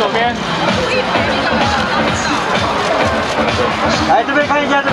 左边，来这边看一下这。